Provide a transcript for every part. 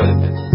good.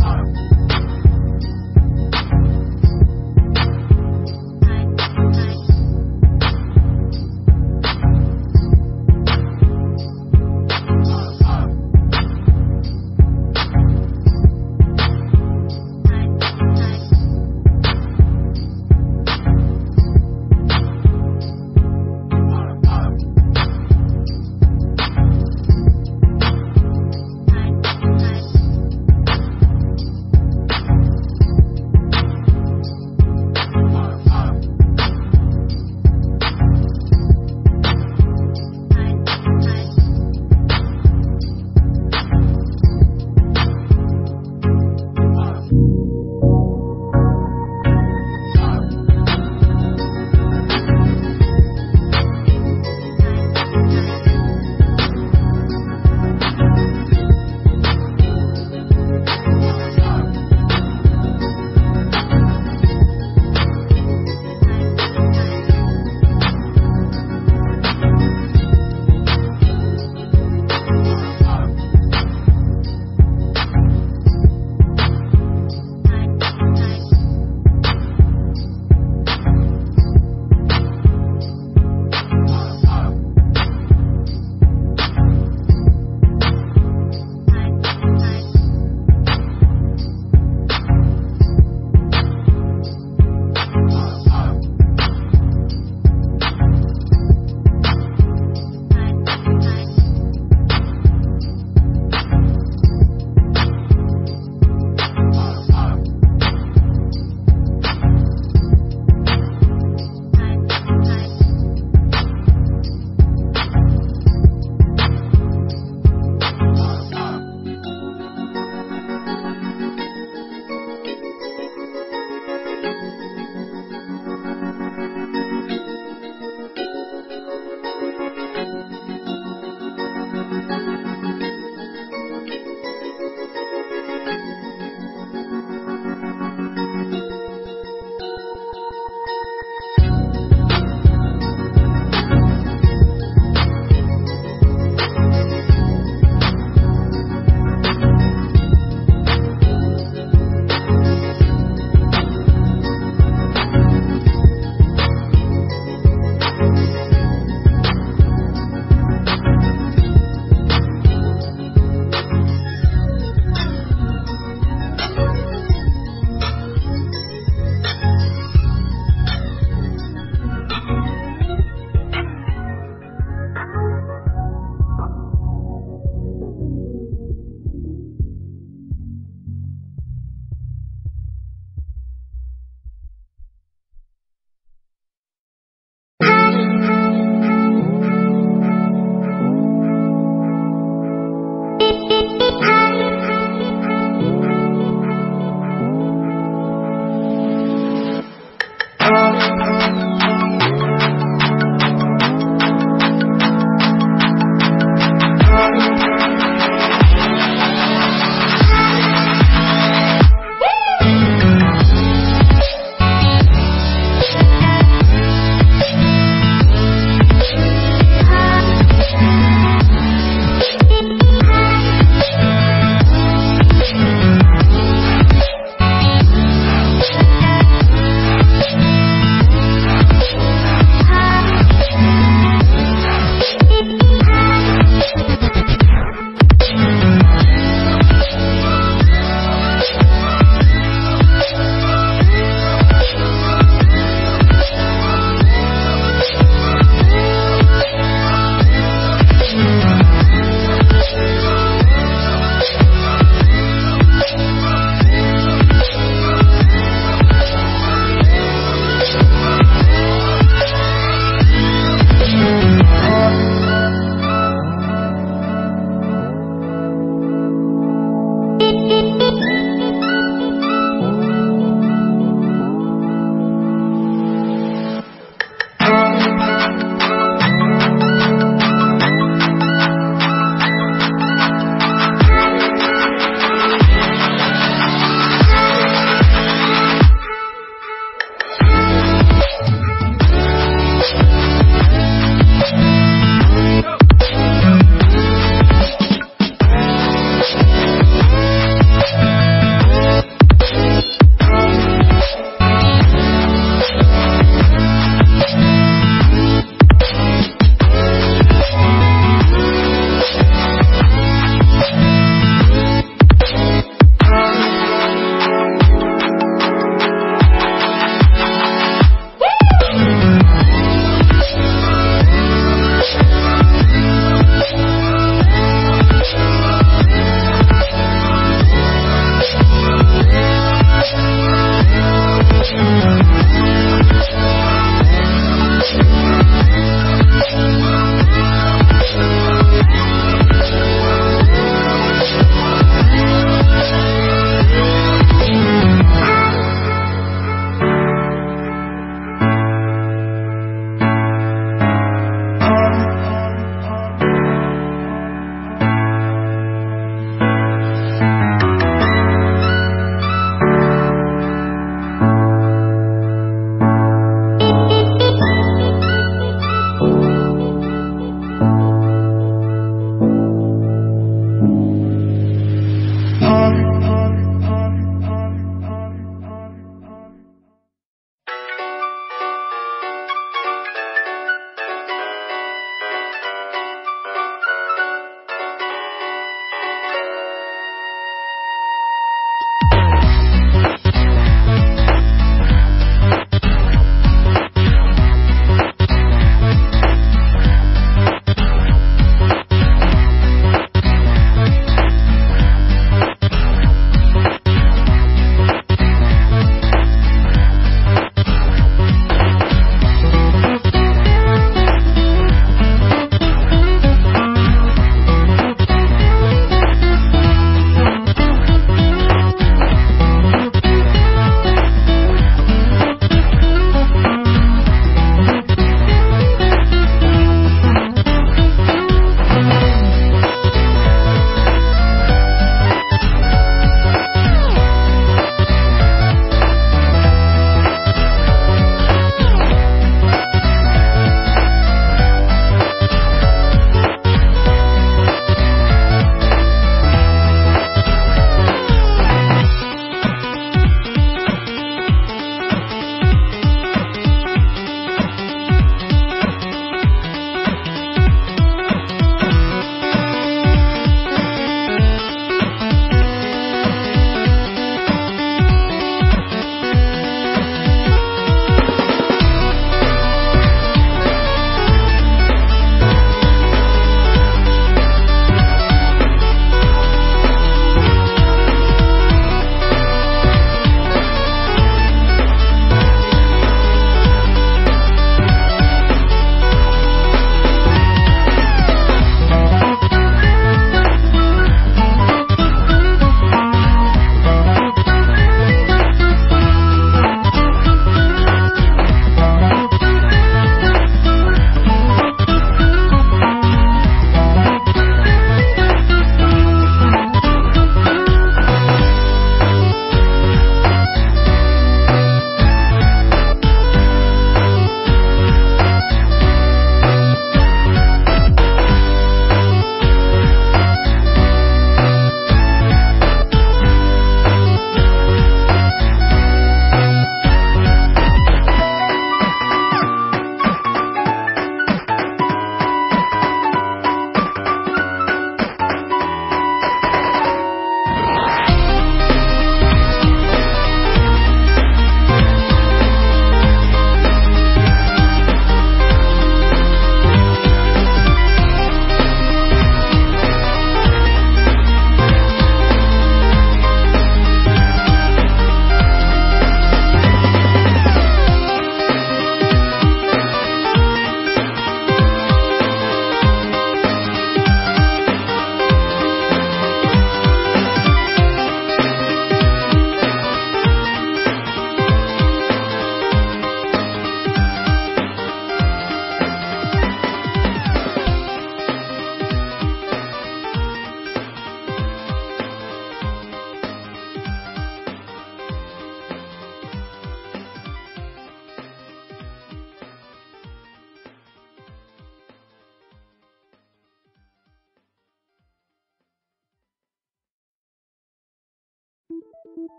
Thank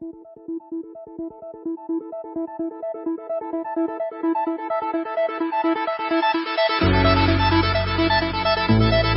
you.